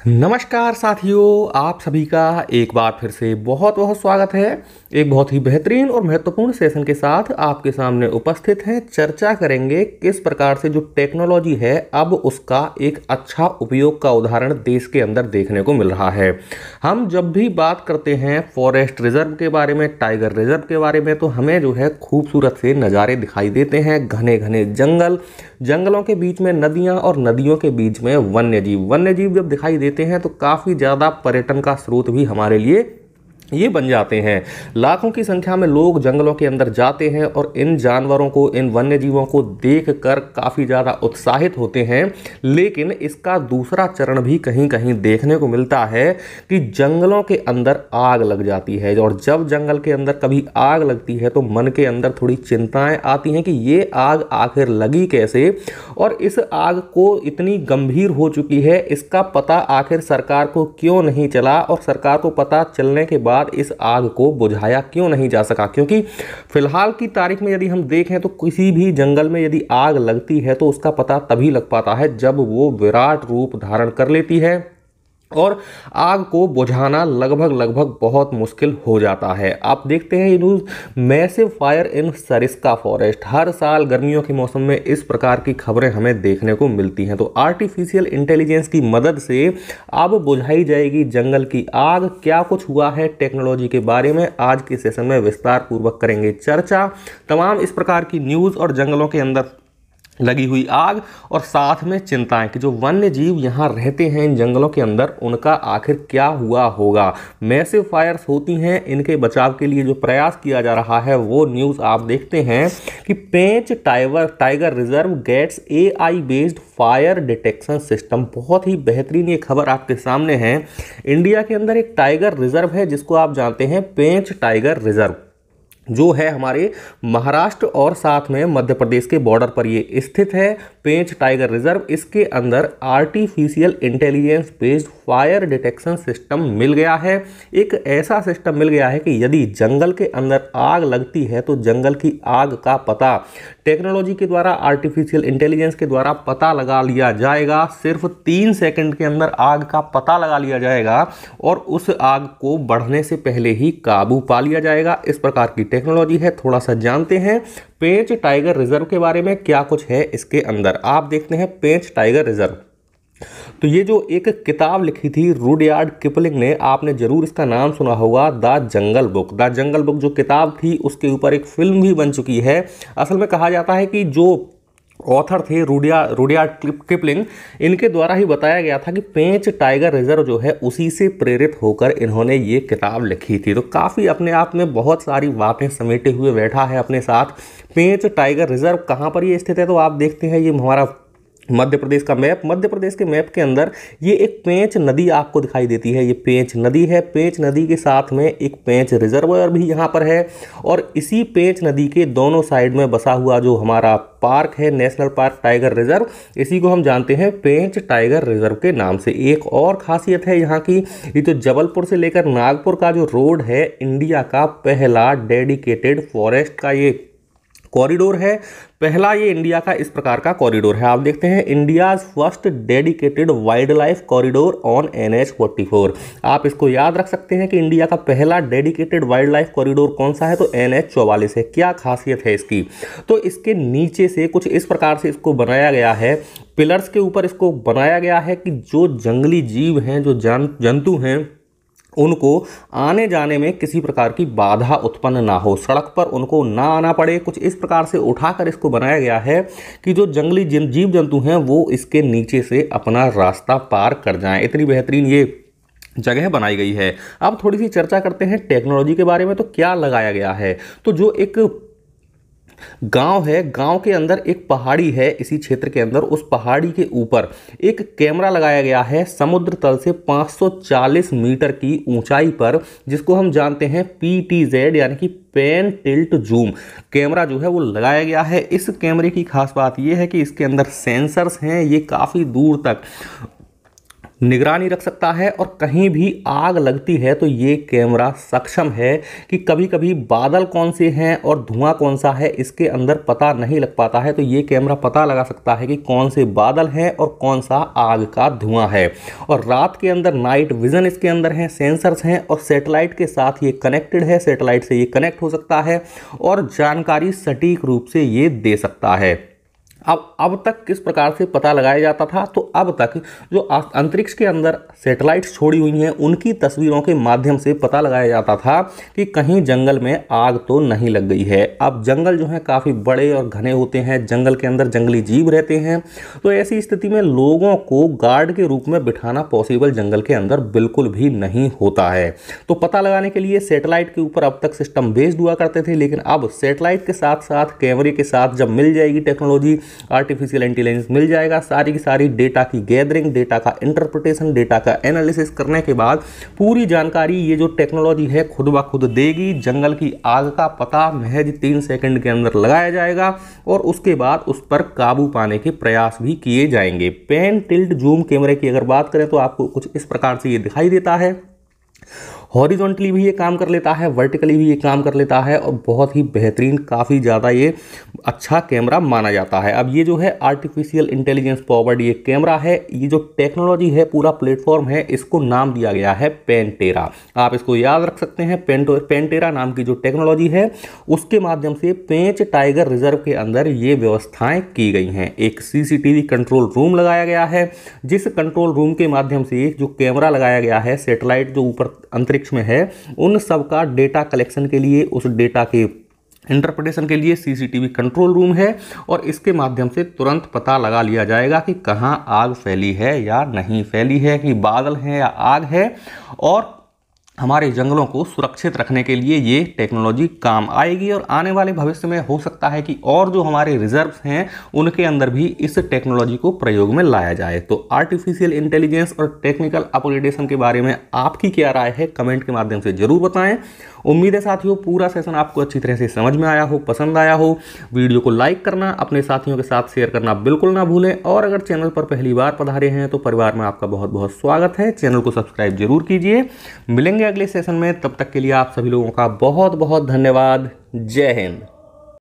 नमस्कार साथियों, आप सभी का एक बार फिर से बहुत बहुत स्वागत है। एक बहुत ही बेहतरीन और महत्वपूर्ण सेशन के साथ आपके सामने उपस्थित हैं। चर्चा करेंगे किस प्रकार से जो टेक्नोलॉजी है, अब उसका एक अच्छा उपयोग का उदाहरण देश के अंदर देखने को मिल रहा है। हम जब भी बात करते हैं फॉरेस्ट रिज़र्व के बारे में, टाइगर रिज़र्व के बारे में तो हमें जो है खूबसूरत से नज़ारे दिखाई देते हैं। घने घने जंगल, जंगलों के बीच में नदियाँ और नदियों के बीच में वन्य जीव वन्य जीव जब दिखाई देते हैं तो काफ़ी ज़्यादा पर्यटन का स्रोत भी हमारे लिए ये बन जाते हैं। लाखों की संख्या में लोग जंगलों के अंदर जाते हैं और इन जानवरों को, इन वन्य जीवों को देख कर काफ़ी ज़्यादा उत्साहित होते हैं। लेकिन इसका दूसरा चरण भी कहीं कहीं देखने को मिलता है कि जंगलों के अंदर आग लग जाती है और जब जंगल के अंदर कभी आग लगती है तो मन के अंदर थोड़ी चिंताएँ आती हैं कि ये आग आखिर लगी कैसे? और इस आग को इतनी गंभीर हो चुकी है, इसका पता आखिर सरकार को क्यों नहीं चला? और सरकार को पता चलने के बाद बाद इस आग को बुझाया क्यों नहीं जा सका? क्योंकि फ़िलहाल की तारीख में यदि हम देखें तो किसी भी जंगल में यदि आग लगती है तो उसका पता तभी लग पाता है जब वो विराट रूप धारण कर लेती है। और आग को बुझाना लगभग लगभग बहुत मुश्किल हो जाता है। आप देखते हैं ये news massive fire in Sariska forest. हर साल गर्मियों के मौसम में इस प्रकार की खबरें हमें देखने को मिलती हैं। तो आर्टिफिशियल इंटेलिजेंस की मदद से अब बुझाई जाएगी जंगल की आग। क्या कुछ हुआ है टेक्नोलॉजी के बारे में? आज के सेशन में विस्तार पूर्वक करेंगे चर्चा। तमाम इस प्रकार की न्यूज़ और जंगलों के अंदर लगी हुई आग और साथ में चिंताएँ कि जो वन्य जीव यहाँ रहते हैं इन जंगलों के अंदर, उनका आखिर क्या हुआ होगा? मैसिव फायर्स होती हैं, इनके बचाव के लिए जो प्रयास किया जा रहा है, वो न्यूज़ आप देखते हैं कि Pench tiger, tiger reserve gets A I based fire detection system, बहुत ही बेहतरीन ये खबर आपके सामने है। इंडिया के अंदर एक टाइगर रिज़र्व है, जिसको आप जानते हैं, पेंच टाइगर रिज़र्व। जो है हमारे महाराष्ट्र और साथ में मध्य प्रदेश के बॉर्डर पर ये स्थित है। पेंच टाइगर रिज़र्व, इसके अंदर artificial intelligence based fire detection system मिल गया है। एक ऐसा सिस्टम मिल गया है कि यदि जंगल के अंदर आग लगती है तो जंगल की आग का पता टेक्नोलॉजी के द्वारा, आर्टिफिशियल इंटेलिजेंस के द्वारा पता लगा लिया जाएगा। सिर्फ़ तीन सेकंड के अंदर आग का पता लगा लिया जाएगा और उस आग को बढ़ने से पहले ही काबू पा लिया जाएगा। इस प्रकार की टेक्नोलॉजी है, थोड़ा सा जानते हैं। पेंच टाइगर रिज़र्व के बारे में क्या कुछ है इसके अंदर? आप देखते हैं पेंच टाइगर रिज़र्व। तो ये जो एक किताब लिखी थी, रूडयार्ड किपलिंग ने, आपने ज़रूर इसका नाम सुना होगा, the jungle book. The jungle book जो किताब थी, उसके ऊपर एक फ़िल्म भी बन चुकी है। असल में कहा जाता है कि जो ऑथर थे रूडिया रूडिया किपलिंग। इनके द्वारा ही बताया गया था कि पेंच टाइगर रिज़र्व जो है, उसी से प्रेरित होकर इन्होंने ये किताब लिखी थी। तो काफ़ी अपने आप में बहुत सारी बातें समेटे हुए बैठा है अपने साथ। पेंच टाइगर रिज़र्व कहाँ पर ये स्थित है? तो आप देखते हैं, ये हमारा मध्य प्रदेश का मैप। मध्य प्रदेश के मैप के अंदर ये एक पेंच नदी आपको दिखाई देती है। ये पेंच नदी है। पेंच नदी के साथ में एक पेंच रिजर्वायर भी यहाँ पर है और इसी पेंच नदी के दोनों साइड में बसा हुआ जो हमारा पार्क है, नेशनल पार्क टाइगर रिज़र्व, इसी को हम जानते हैं पेंच टाइगर रिज़र्व के नाम से। एक और खासियत है यहाँ की, ये तो जबलपुर से लेकर नागपुर का जो रोड है, इंडिया का पहला डेडिकेटेड फॉरेस्ट का ये कॉरिडोर है। पहला ये इंडिया का इस प्रकार का कॉरिडोर है। आप देखते हैं, India's first dedicated wildlife corridor on N H आप इसको याद रख सकते हैं कि इंडिया का पहला डेडिकेटेड वाइल्ड लाइफ कॉरिडोर कौन सा है? तो एन एच है। क्या खासियत है इसकी? तो इसके नीचे से कुछ इस प्रकार से इसको बनाया गया है। पिलर्स के ऊपर इसको बनाया गया है कि जो जंगली जीव हैं, जो जंतु हैं उनको आने जाने में किसी प्रकार की बाधा उत्पन्न ना हो। सड़क पर उनको ना आना पड़े। कुछ इस प्रकार से उठाकर इसको बनाया गया है कि जो जंगली जीव जंतु हैं, वो इसके नीचे से अपना रास्ता पार कर जाएँ। इतनी बेहतरीन ये जगह बनाई गई है। अब थोड़ी सी चर्चा करते हैं टेक्नोलॉजी के बारे में। तो क्या लगाया गया है? तो जो एक गाँव है, गाँव के अंदर एक पहाड़ी है इसी क्षेत्र के अंदर, उस पहाड़ी के ऊपर एक कैमरा लगाया गया है समुद्र तल से 540 मीटर की ऊंचाई पर, जिसको हम जानते हैं पी टी जेड यानी कि पेन टिल्ट जूम। कैमरा जो है वो लगाया गया है। इस कैमरे की खास बात यह है कि इसके अंदर सेंसर्स हैं, ये काफ़ी दूर तक। निगरानी रख सकता है और कहीं भी आग लगती है तो ये कैमरा सक्षम है कि कभी कभी बादल कौन से हैं और धुआँ कौन सा है, इसके अंदर पता नहीं लग पाता है। तो ये कैमरा पता लगा सकता है कि कौन से बादल हैं और कौन सा आग का धुआँ है। और रात के अंदर नाइट विजन इसके अंदर हैं सेंसर्स हैं और सेटेलाइट के साथ ये कनेक्टेड है सेटेलाइट से ये कनेक्ट हो सकता है और जानकारी सटीक रूप से ये दे सकता है। अब अब तक किस प्रकार से पता लगाया जाता था? तो अब तक जो अंतरिक्ष के अंदर सैटेलाइट्स छोड़ी हुई हैं, उनकी तस्वीरों के माध्यम से पता लगाया जाता था कि कहीं जंगल में आग तो नहीं लग गई है। अब जंगल जो है, काफ़ी बड़े और घने होते हैं, जंगल के अंदर जंगली जीव रहते हैं। तो ऐसी स्थिति में लोगों को गार्ड के रूप में बिठाना पॉसिबल जंगल के अंदर बिल्कुल भी नहीं होता है। तो पता लगाने के लिए सेटेलाइट के ऊपर अब तक सिस्टम बेस्ड हुआ करते थे, लेकिन अब सेटेलाइट के साथ साथ कैमरे के साथ जब मिल जाएगी टेक्नोलॉजी आर्टिफिशियल इंटेलिजेंस मिल जाएगा। सारी की सारी डेटा की गैदरिंग डेटा का इंटरप्रिटेशन डेटा का एनालिसिस करने के बाद पूरी जानकारी ये जो टेक्नोलॉजी है खुद ब खुद देगी। जंगल की आग का पता महज तीन सेकंड के अंदर लगाया जाएगा और उसके बाद उस पर काबू पाने के प्रयास भी किए जाएँगे। पेन टिल्ट जूम कैमरे की अगर बात करें तो आपको कुछ इस प्रकार से ये दिखाई देता है। हॉरिजॉन्टली भी ये काम कर लेता है, वर्टिकली भी ये काम कर लेता है और बहुत ही बेहतरीन, काफ़ी ज़्यादा ये अच्छा कैमरा माना जाता है। अब ये जो है आर्टिफिशियल इंटेलिजेंस पावर्ड ये कैमरा है, ये जो टेक्नोलॉजी है, पूरा प्लेटफॉर्म है, इसको नाम दिया गया है पेंटेरा आप इसको याद रख सकते हैं पेंटो पेंटेरा नाम की जो टेक्नोलॉजी है, उसके माध्यम से पेंच टाइगर रिज़र्व के अंदर ये व्यवस्थाएँ की गई हैं। एक सीसीटीवी कंट्रोल रूम लगाया गया है, जिस कंट्रोल रूम के माध्यम से जो कैमरा लगाया गया है सेटेलाइट जो ऊपर अंतरिक्ष में है, उन सब का डेटा कलेक्शन के लिए, उस डेटा के इंटरप्रिटेशन के लिए सीसीटीवी कंट्रोल रूम है और इसके माध्यम से तुरंत पता लगा लिया जाएगा कि कहाँ आग फैली है या नहीं फैली है, कि बादल है या आग है और हमारे जंगलों को सुरक्षित रखने के लिए ये टेक्नोलॉजी काम आएगी और आने वाले भविष्य में हो सकता है कि और जो हमारे रिजर्व्स हैं, उनके अंदर भी इस टेक्नोलॉजी को प्रयोग में लाया जाए। तो आर्टिफिशियल इंटेलिजेंस और टेक्निकल अपग्रेडेशन के बारे में आपकी क्या राय है कमेंट के माध्यम से ज़रूर बताएँ। उम्मीद है साथियों, पूरा सेशन आपको अच्छी तरह से समझ में आया हो, पसंद आया हो। वीडियो को लाइक करना, अपने साथियों के साथ शेयर करना बिल्कुल ना भूलें। और अगर चैनल पर पहली बार पधारे हैं तो परिवार में आपका बहुत बहुत स्वागत है। चैनल को सब्सक्राइब ज़रूर कीजिए। मिलेंगे अगले सेशन में, तब तक के लिए आप सभी लोगों का बहुत बहुत धन्यवाद। जय हिंद।